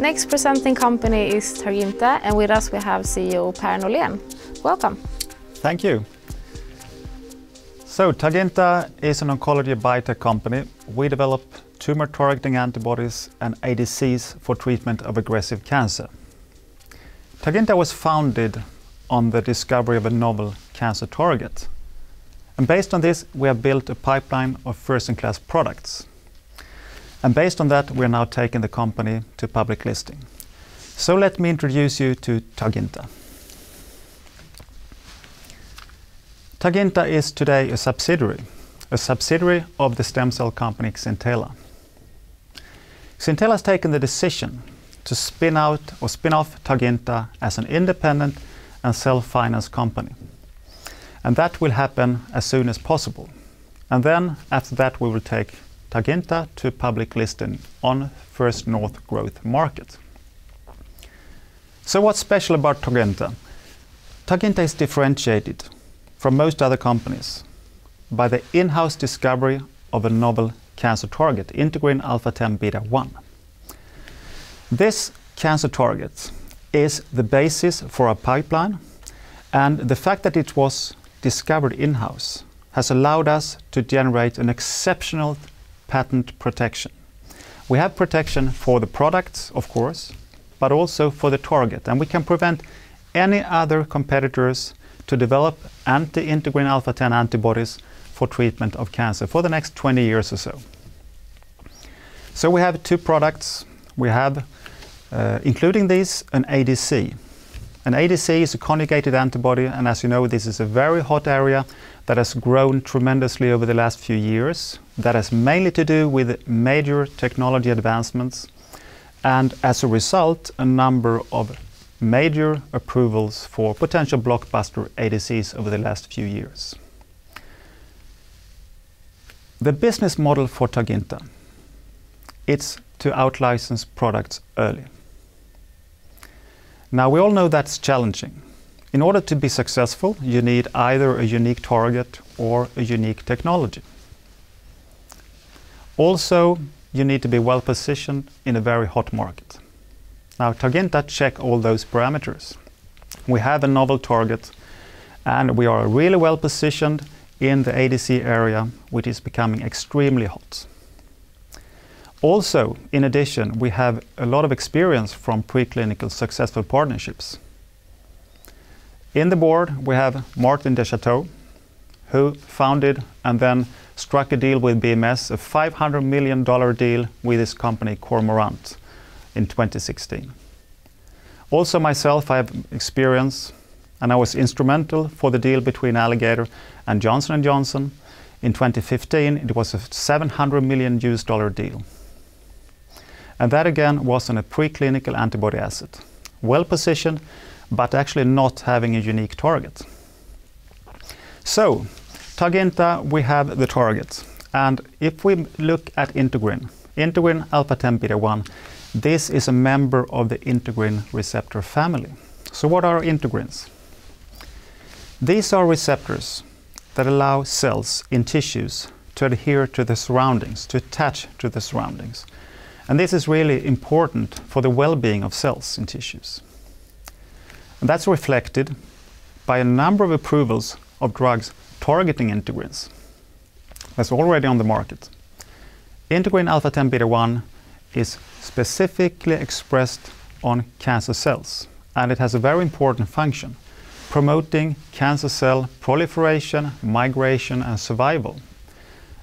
Next presenting company is Targinta, and with us we have CEO Per Norlén. Welcome. Thank you. So Targinta is an oncology biotech company. We develop tumor-targeting antibodies and ADCs for treatment of aggressive cancer. Targinta was founded on the discovery of a novel cancer target. And based on this, we have built a pipeline of first-in-class products. And based on that, we are now taking the company to public listing. So let me introduce you to Targinta. Targinta is today a subsidiary a subsidiary of the stem cell company Xintela. Xintela has taken the decision to spin out or spin off Targinta as an independent and self-financed company. And that will happen as soon as possible. And then after that, we will take Targinta to public listing on First North Growth Market. So what's special about Targinta? Targinta is differentiated from most other companies by the in-house discovery of a novel cancer target, integrin alpha-10 beta-1. This cancer target is the basis for our pipeline, and the fact that it was discovered in-house has allowed us to generate an exceptional patent protection. We have protection for the products, of course, but also for the target, and we can prevent any other competitors to develop anti-integrin alpha-10 antibodies for treatment of cancer for the next 20 years or so. So we have two products. We have, uh, including these, an ADC. An ADC is a conjugated antibody, and as you know, this is a very hot area that has grown tremendously over the last few years. That has mainly to do with major technology advancements, and as a result, a number of major approvals for potential blockbuster ADCs over the last few years. The business model for Targinta, it's to out-license products early. Now, we all know that's challenging. In order to be successful, you need either a unique target or a unique technology. Also, you need to be well-positioned in a very hot market. Now, Targinta check all those parameters. We have a novel target, and we are really well-positioned in the ADC area, which is becoming extremely hot. Also, in addition, we have a lot of experience from preclinical successful partnerships. In the board, we have Martin Deschateaux, who founded and then struck a deal with BMS, a $500 million deal with his company Cormorant in 2016. Also myself, I have experience, and I was instrumental for the deal between Alligator and Johnson & Johnson. In 2015, it was a $700 million US dollar deal. And that again was on a preclinical antibody asset. Well-positioned, but actually not having a unique target. So, Targinta, we have the target. And if we look at integrin integrin alpha-10 beta-1, this is a member of the integrin receptor family. So what are integrins? These are receptors that allow cells in tissues to adhere to the surroundings, to attach to the surroundings. And this is really important for the well-being of cells in tissues. And that's reflected by a number of approvals of drugs targeting integrins that's already on the market. Integrin alpha-10 beta-1 is specifically expressed on cancer cells, and it has a very important function, promoting cancer cell proliferation, migration, and survival.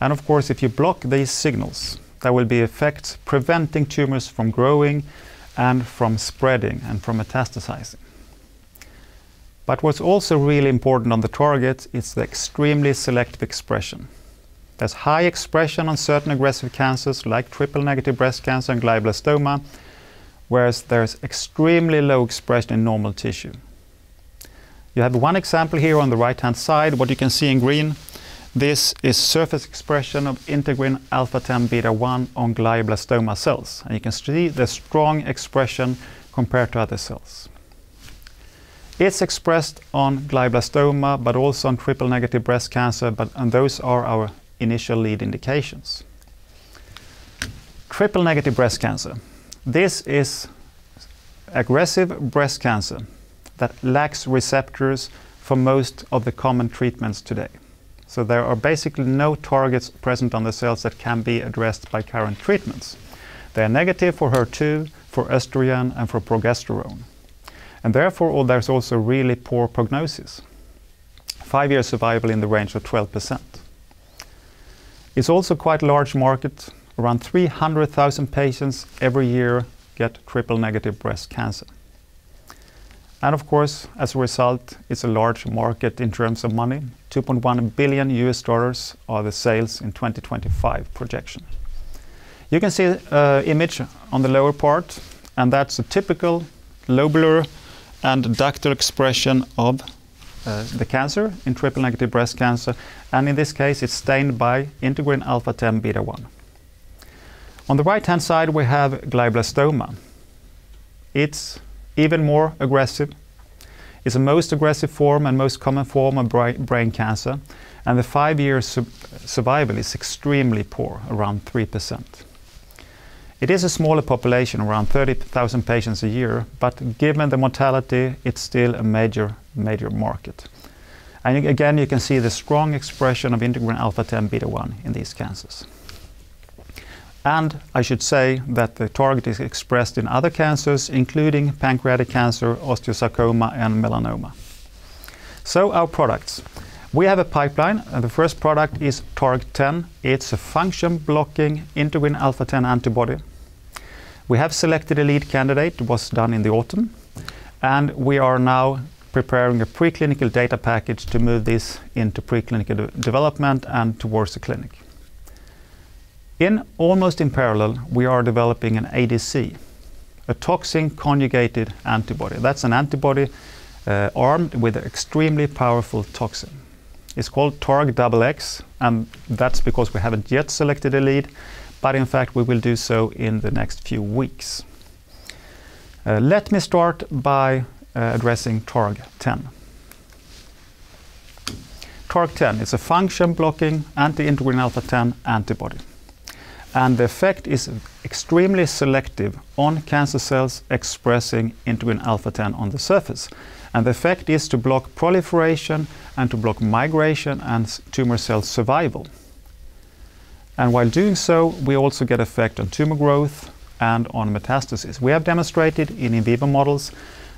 And of course, if you block these signals, there will be effects preventing tumors from growing and from spreading and from metastasizing. But what's also really important on the target is the extremely selective expression. There's high expression on certain aggressive cancers like triple-negative breast cancer and glioblastoma, whereas there's extremely low expression in normal tissue. You have one example here on the right-hand side. What you can see in green, this is surface expression of integrin alpha-10 beta-1 on glioblastoma cells. And you can see the strong expression compared to other cells. It's expressed on glioblastoma, but also on triple-negative breast cancer, but, and those are our initial lead indications. Triple-negative breast cancer, this is aggressive breast cancer that lacks receptors for most of the common treatments today. So there are basically no targets present on the cells that can be addressed by current treatments. They are negative for HER2, for estrogen, and for progesterone. And therefore, oh, there's also really poor prognosis. Five year survival in the range of 12%. It's also quite a large market. Around 300,000 patients every year get triple negative breast cancer. And of course, as a result, it's a large market in terms of money. 2.1 billion US dollars are the sales in 2025 projection. You can see an uh, image on the lower part, and that's a typical lobular and ductal expression of uh, the cancer in triple negative breast cancer, and in this case, it's stained by integrin alpha 10 beta 1. On the right hand side, we have glioblastoma. It's even more aggressive. It's the most aggressive form and most common form of bra brain cancer, and the five year su survival is extremely poor, around 3%. It is a smaller population, around 30,000 patients a year, but given the mortality, it's still a major, major market. And again, you can see the strong expression of integrin alpha 10 beta 1 in these cancers. And I should say that the target is expressed in other cancers, including pancreatic cancer, osteosarcoma, and melanoma. So, our products. We have a pipeline, and the first product is TARG10. It's a function blocking integrin alpha 10 antibody. We have selected a lead candidate, it was done in the autumn, and we are now preparing a preclinical data package to move this into preclinical de development and towards the clinic. In almost in parallel, we are developing an ADC, a toxin conjugated antibody. That's an antibody uh, armed with an extremely powerful toxin. It's called TARG-XX, and that's because we haven't yet selected a lead, but in fact we will do so in the next few weeks. Uh, let me start by uh, addressing TARG-10. TARG-10 is a function blocking anti-integrin alpha-10 antibody and the effect is extremely selective on cancer cells expressing integrin alpha 10 on the surface. And the effect is to block proliferation and to block migration and tumor cell survival. And while doing so, we also get effect on tumor growth and on metastasis. We have demonstrated in in vivo models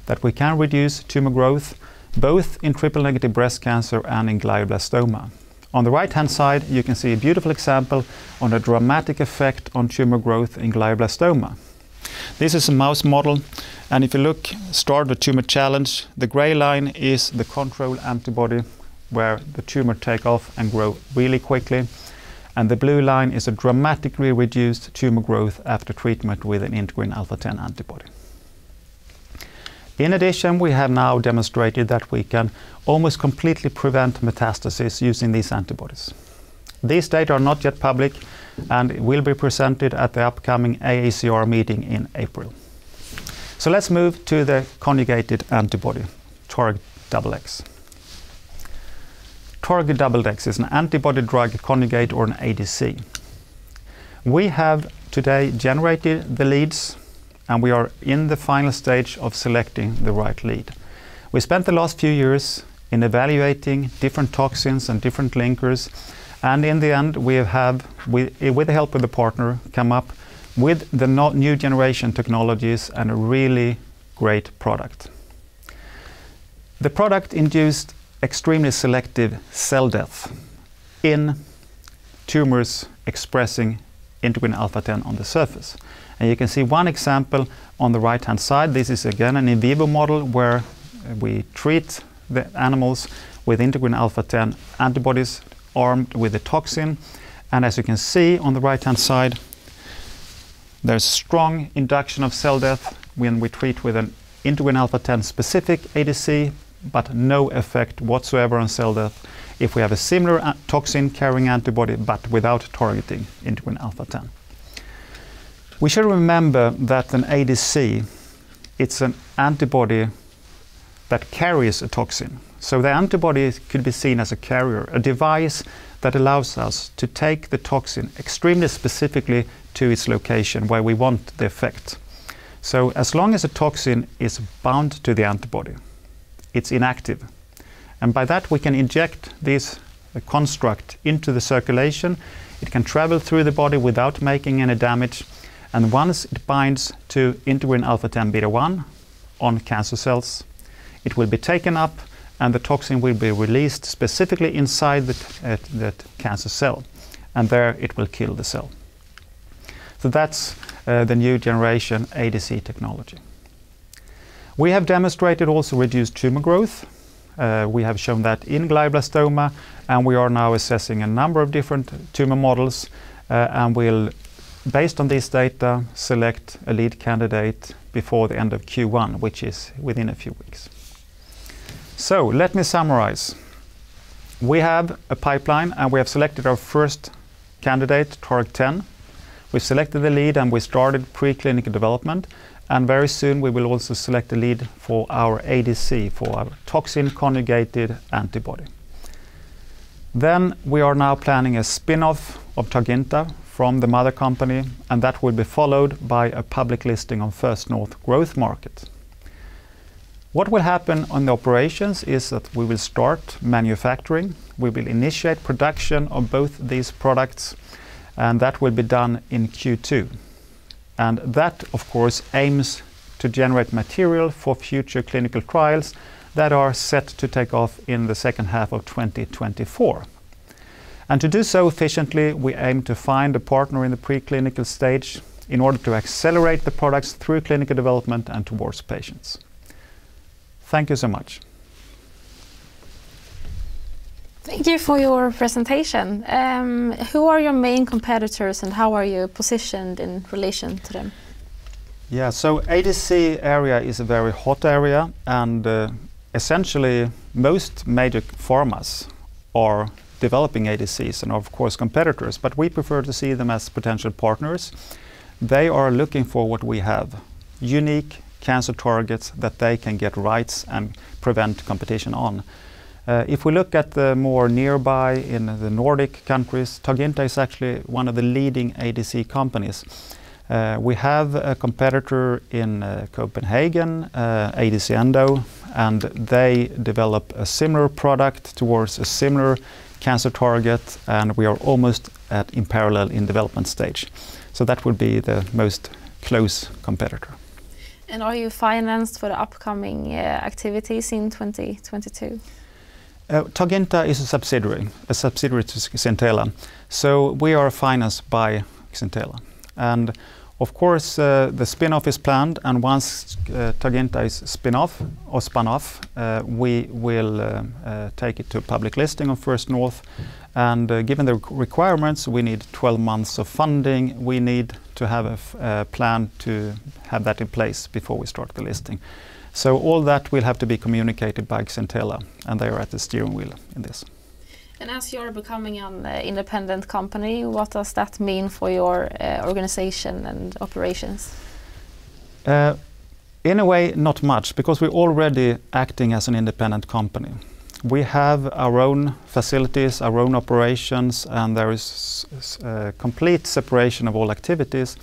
that we can reduce tumor growth both in triple negative breast cancer and in glioblastoma. On the right hand side, you can see a beautiful example on a dramatic effect on tumor growth in glioblastoma. This is a mouse model, and if you look, start the tumor challenge, the gray line is the control antibody where the tumor take off and grow really quickly. And the blue line is a dramatically reduced tumor growth after treatment with an integrin alpha 10 antibody. In addition, we have now demonstrated that we can almost completely prevent metastasis using these antibodies. These data are not yet public and will be presented at the upcoming AACR meeting in April. So let's move to the conjugated antibody, TARG-XX. TARG-XX is an antibody drug conjugate or an ADC. We have today generated the leads and we are in the final stage of selecting the right lead. We spent the last few years in evaluating different toxins and different linkers, and in the end, we have, with, with the help of the partner, come up with the new generation technologies and a really great product. The product induced extremely selective cell death in tumors expressing integrin alpha 10 on the surface. And you can see one example on the right hand side. This is again an in vivo model where we treat the animals with integrin alpha 10 antibodies armed with a toxin. And as you can see on the right hand side, there's strong induction of cell death when we treat with an integrin alpha 10 specific ADC, but no effect whatsoever on cell death if we have a similar toxin carrying antibody but without targeting integrin alpha 10. We should remember that an ADC, it's an antibody that carries a toxin. So the antibody could be seen as a carrier, a device that allows us to take the toxin extremely specifically to its location where we want the effect. So as long as a toxin is bound to the antibody, it's inactive. And by that we can inject this uh, construct into the circulation. It can travel through the body without making any damage. And once it binds to integrin alpha 10 beta 1 on cancer cells, it will be taken up and the toxin will be released specifically inside the, uh, cancer cell. And there it will kill the cell. So that's uh, the new generation ADC technology. We have demonstrated also reduced tumor growth. Uh, we have shown that in glioblastoma, and we are now assessing a number of different tumor models, uh, and we'll, based on this data, select a lead candidate before the end of Q1, which is within a few weeks. So let me summarize. We have a pipeline, and we have selected our first candidate, TARG10. We've selected the lead, and we started preclinical development, and very soon we will also select a lead for our ADC, for our toxin conjugated antibody. Then we are now planning a spin-off of Targinta from the mother company, and that will be followed by a public listing on First North Growth Market. What will happen on the operations is that we will start manufacturing. We will initiate production of both these products, and that will be done in Q2. And that, of course, aims to generate material for future clinical trials that are set to take off in the second half of 2024. And to do so efficiently, we aim to find a partner in the preclinical stage in order to accelerate the products through clinical development and towards patients. Thank you so much. Thank you for your presentation. Um, who are your main competitors and how are you positioned in relation to them? Yeah, so ADC area is a very hot area and uh, essentially most major pharmas are developing ADCs and of course competitors, but we prefer to see them as potential partners. They are looking for what we have, unique cancer targets that they can get rights and prevent competition on. Uh, if we look at the more nearby in the Nordic countries, Targinta is actually one of the leading ADC companies. Uh, we have a competitor in uh, Copenhagen, Adcendo, and they develop a similar product towards a similar cancer target, and we are almost at in parallel in development stage. So that would be the most close competitor. And are you financed for the upcoming activities in 2022? Uh, Targinta is a subsidiary, a subsidiary to Xintela. So we are financed by Xintela. And of course, uh, the spin-off is planned, and once uh, Targinta is spin-off or spun off, uh, we will uh, take it to public listing on First North. And given the requirements, we need 12 months of funding. We need to have a plan to have that in place before we start the listing. So all that will have to be communicated by Xintela, and they are at the steering wheel in this. And as you're becoming an uh, independent company, what does that mean for your uh, organization and operations? Uh, in a way, not much, because we're already acting as an independent company. We have our own facilities, our own operations, and there is a complete separation of all activities.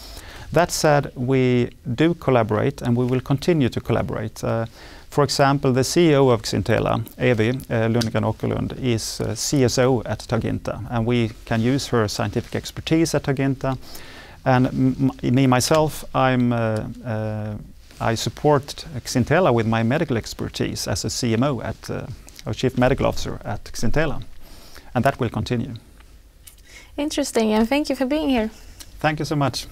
That said, we do collaborate and we will continue to collaborate. Uh, for example, the CEO of Xintela, Evy uh, Lundgren Åkerlund, is uh, CSO at Targinta, and we can use her scientific expertise at Targinta. And me myself, I'm uh, uh, I support Xintela with my medical expertise as a CMO at uh, or Chief Medical Officer at Xintela, and that will continue. Interesting, and thank you for being here. Thank you so much.